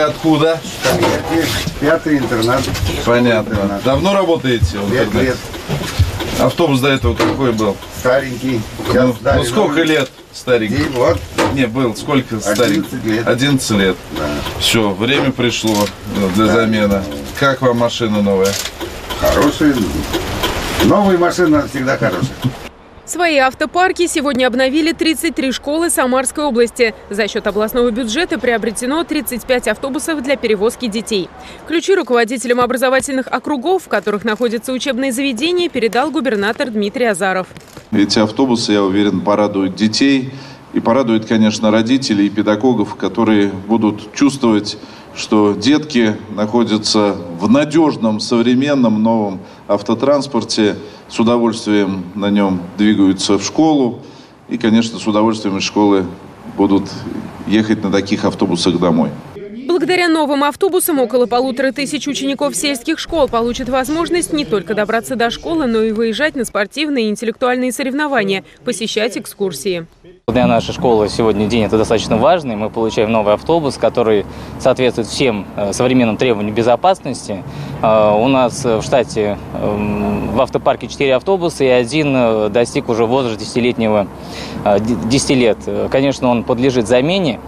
Вы откуда? Пятый интернат. Понятно. Интернат. Давно работаете Пять лет. Автобус до этого какой был? Старенький. Ну, ну сколько лет старенький? И вот, Не, был. Сколько старенький? 11 лет. 11 лет. да, Все, время пришло э, для замены. Как вам машина новая? хороший. Новая машина всегда хорошая. Свои автопарки сегодня обновили 33 школы Самарской области. За счет областного бюджета приобретено 35 автобусов для перевозки детей. Ключи руководителям образовательных округов, в которых находятся учебные заведения, передал губернатор Дмитрий Азаров. Эти автобусы, я уверен, порадуют детей и порадуют, конечно, родителей и педагогов, которые будут чувствовать, что детки находятся в надежном, современном, новом автотранспорте, с удовольствием на нем двигаются в школу и, конечно, с удовольствием из школы будут ехать на таких автобусах домой. Благодаря новым автобусам около полутора тысяч учеников сельских школ получат возможность не только добраться до школы, но и выезжать на спортивные и интеллектуальные соревнования, посещать экскурсии. Для нашей школы сегодня день это достаточно важный. Мы получаем новый автобус, который соответствует всем э, современным требованиям безопасности. Э, У нас э, в штате эм, в автопарке 4 автобуса и один достиг уже возраста 10-летнего, э, д- 10 лет. Конечно, он подлежит замене.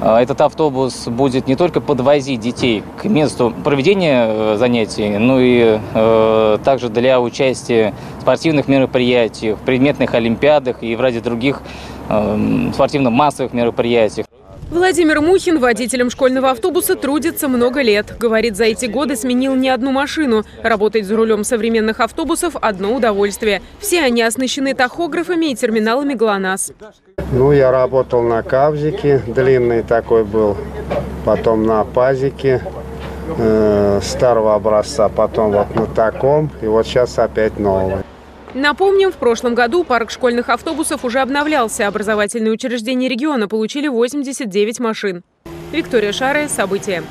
Э, Этот автобус будет не только подвозить детей к месту проведения э, занятий, но и э, также для участия в спортивных мероприятиях, предметных олимпиадах и в ради других э, спортивно-массовых мероприятиях. Владимир Мухин водителем школьного автобуса трудится много лет. Говорит, за эти годы сменил не одну машину. Работать за рулем современных автобусов – одно удовольствие. Все они оснащены тахографами и терминалами ГЛОНАСС. Ну, я работал на Кавзике, длинный такой был, потом на Пазике э, старого образца, потом вот на таком, и вот сейчас опять новый. Напомним, в прошлом году парк школьных автобусов уже обновлялся. Образовательные учреждения региона получили 89 машин. Виктория Шаре. События.